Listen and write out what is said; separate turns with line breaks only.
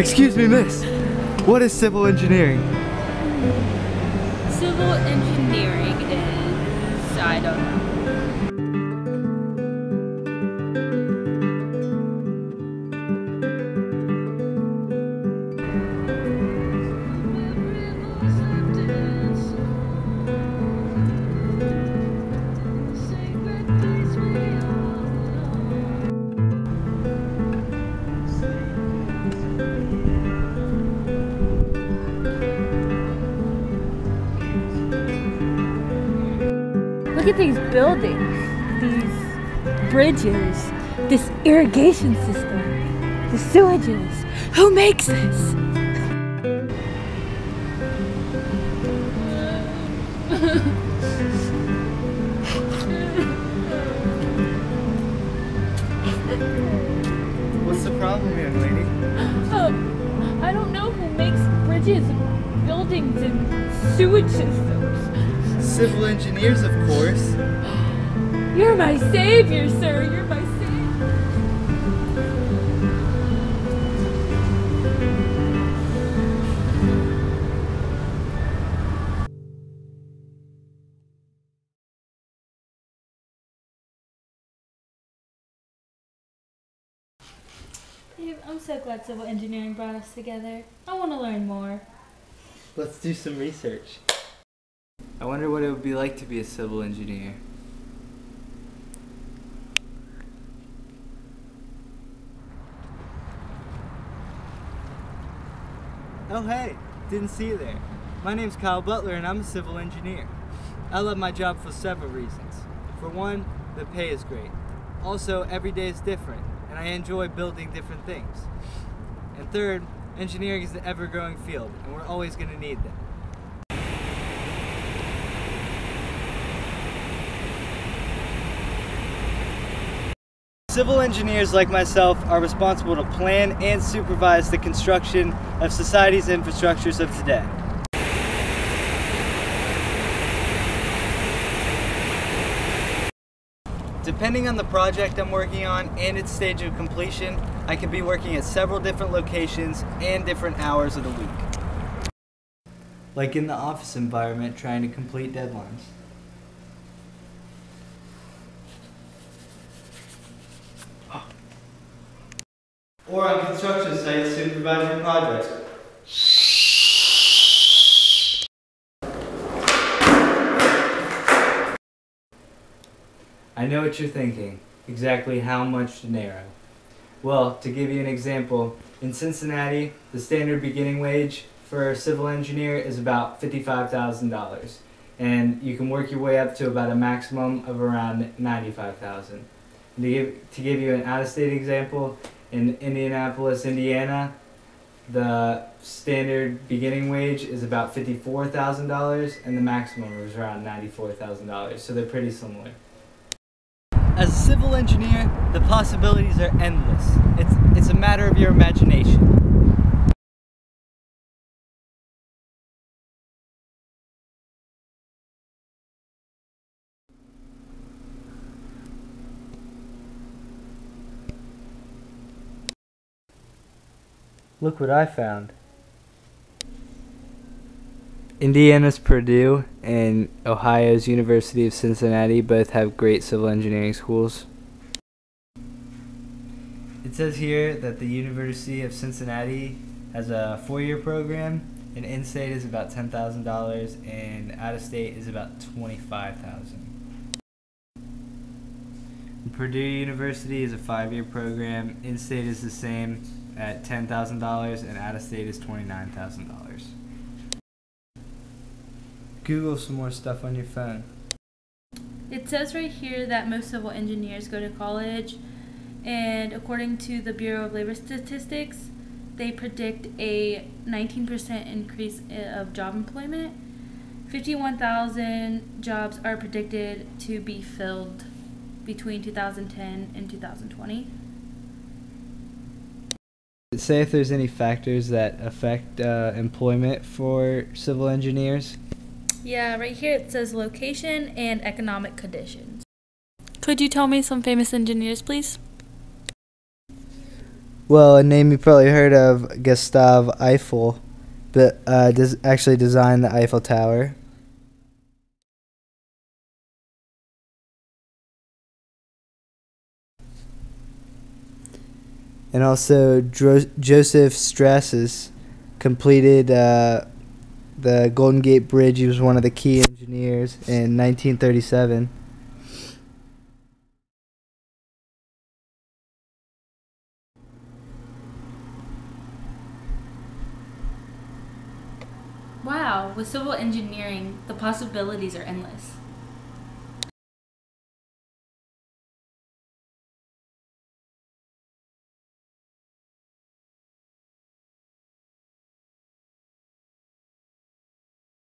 Excuse me, miss. What is civil engineering?
Civil engineering is, I don't know. Look at these buildings, these bridges, this irrigation system, the sewages. Who makes this?
What's the problem, young lady?
Oh, I don't know who makes bridges, buildings, and sewage systems.
Civil engineers, of course.
You're my savior, sir. You're my savior. Dave, I'm so glad civil engineering brought us together. I want to learn more.
Let's do some research. I wonder what it would be like to be a civil engineer. Oh, hey, didn't see you there. My name's Kyle Butler, and I'm a civil engineer. I love my job for several reasons. For one, the pay is great. Also, every day is different, and I enjoy building different things. And third, engineering is an ever growing field, and we're always going to need them. Civil engineers like myself are responsible to plan and supervise the construction of society's infrastructures of today. Depending on the project I'm working on and its stage of completion, I can be working at several different locations and different hours of the week. Like in the office environment trying to complete deadlines. Or on construction sites supervising projects. I know what you're thinking. Exactly how much to narrow? Well, to give you an example, in Cincinnati, the standard beginning wage for a civil engineer is about $55,000. And you can work your way up to about a maximum of around 95,000. To give, to give you an out-of-state example, in Indianapolis, Indiana, the standard beginning wage is about $54,000 and the maximum is around $94,000. So they're pretty similar. As a civil engineer, the possibilities are endless. It's, it's a matter of your imagination. Look what I found. Indiana's Purdue and Ohio's University of Cincinnati both have great civil engineering schools. It says here that the University of Cincinnati has a four-year program, and in-state is about ten thousand dollars, and out-of-state is about $25,000. Purdue University is a five-year program. In-state is the same at ten thousand dollars, and out-of-state is twenty-nine thousand dollars. Google some more stuff on your phone.
It says right here that most civil engineers go to college, and according to the Bureau of Labor Statistics, they predict a 19% increase uh, of job employment. 51,000 jobs are predicted to be filled between 2010 and 2020.
Say if there's any factors that affect uh, employment for civil engineers.
Yeah, right here it says location and economic conditions. Could you tell me some famous engineers, please?
Well, a name you probably heard of, Gustave Eiffel, but uh, des- actually designed the Eiffel Tower. And also Dro- Joseph Strauss completed uh, the Golden Gate Bridge. He was one of the key engineers in 1937.
Wow, with civil engineering, the possibilities are endless.